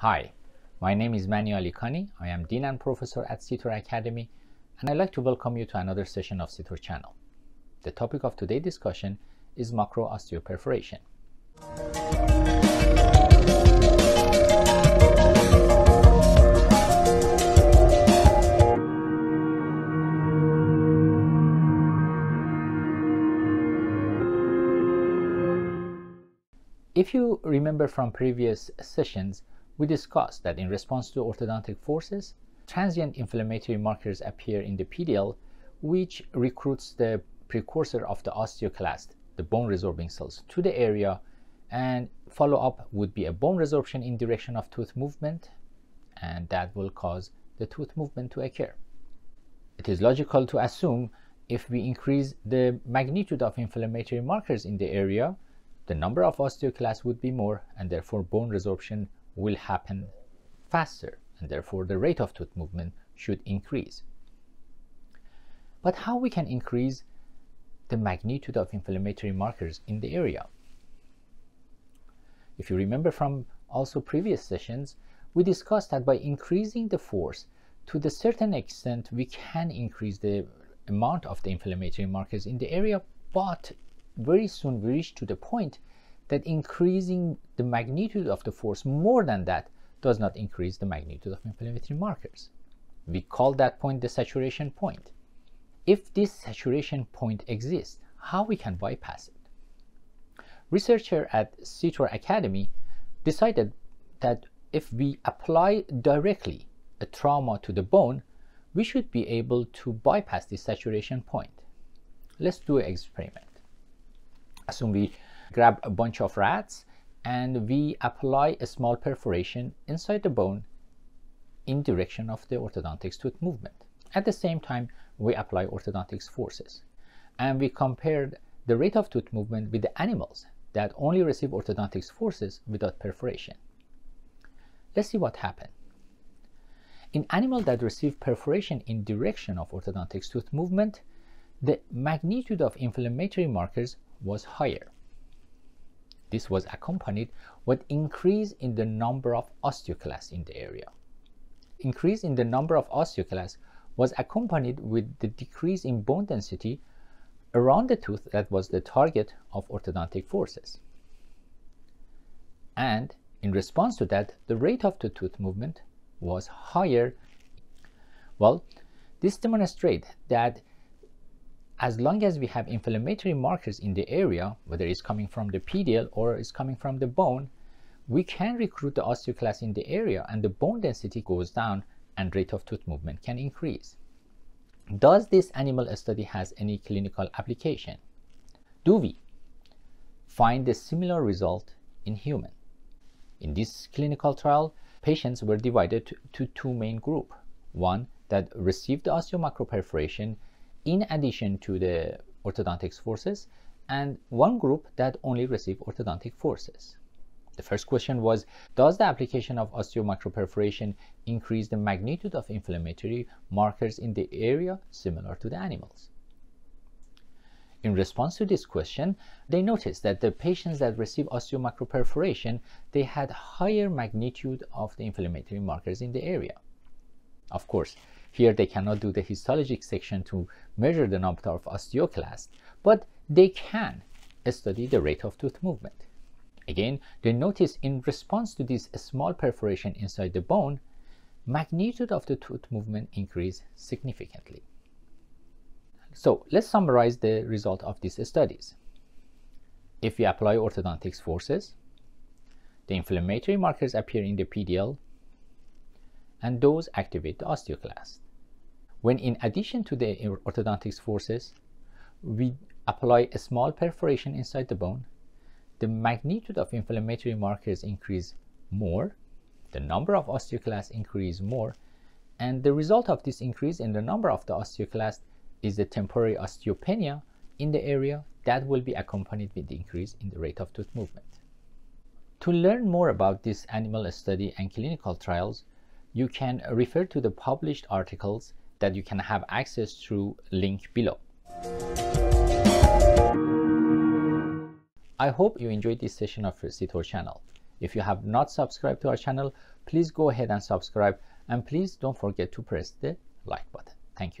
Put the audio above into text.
Hi, my name is Mani Alikhani. I am Dean and Professor at CTOR Academy, and I'd like to welcome you to another session of CTOR channel. The topic of today's discussion is micro osteoperforation. If you remember from previous sessions, we discussed that in response to orthodontic forces, transient inflammatory markers appear in the PDL, which recruits the precursor of the osteoclast, the bone resorbing cells, to the area, and follow up would be a bone resorption in direction of tooth movement, and that will cause the tooth movement to occur. It is logical to assume if we increase the magnitude of inflammatory markers in the area, the number of osteoclasts would be more and therefore bone resorption will happen faster and therefore the rate of tooth movement should increase. But how we can increase the magnitude of inflammatory markers in the area? If you remember from also previous sessions, we discussed that by increasing the force to the certain extent we can increase the amount of the inflammatory markers in the area, but very soon we reach to the point that increasing the magnitude of the force more than that does not increase the magnitude of inflammatory markers. We call that point the saturation point. If this saturation point exists, how we can bypass it? Researcher at CTOR Academy decided that if we apply directly a trauma to the bone, we should be able to bypass this saturation point. Let's do an experiment. Assume we grab a bunch of rats and we apply a small perforation inside the bone in direction of the orthodontics tooth movement. At the same time, we apply orthodontics forces. And we compared the rate of tooth movement with the animals that only receive orthodontics forces without perforation. Let's see what happened. In animals that receive perforation in direction of orthodontics tooth movement, the magnitude of inflammatory markers was higher. This was accompanied with increase in the number of osteoclasts in the area. Increase in the number of osteoclasts was accompanied with the decrease in bone density around the tooth that was the target of orthodontic forces. And in response to that, the rate of the tooth movement was higher. Well, this demonstrates that as long as we have inflammatory markers in the area, whether it's coming from the PDL or it's coming from the bone, we can recruit the osteoclast in the area and the bone density goes down and rate of tooth movement can increase. Does this animal study has any clinical application? Do we find a similar result in human? In this clinical trial, patients were divided to, to two main groups. One that received the osteomicroperforation in addition to the orthodontics forces and one group that only receive orthodontic forces. The first question was, does the application of osteomicroperforation increase the magnitude of inflammatory markers in the area similar to the animals? In response to this question, they noticed that the patients that receive osteomicroperforation, they had higher magnitude of the inflammatory markers in the area. Of course, here they cannot do the histologic section to measure the number of osteoclasts, but they can study the rate of tooth movement. Again, they notice in response to this small perforation inside the bone, magnitude of the tooth movement increased significantly. So let's summarize the result of these studies. If we apply orthodontics forces, the inflammatory markers appear in the PDL and those activate the osteoclast when in addition to the orthodontics forces, we apply a small perforation inside the bone, the magnitude of inflammatory markers increase more, the number of osteoclasts increase more, and the result of this increase in the number of the osteoclasts is the temporary osteopenia in the area that will be accompanied with the increase in the rate of tooth movement. To learn more about this animal study and clinical trials, you can refer to the published articles that you can have access through link below. I hope you enjoyed this session of CTOR channel. If you have not subscribed to our channel, please go ahead and subscribe and please don't forget to press the like button. Thank you.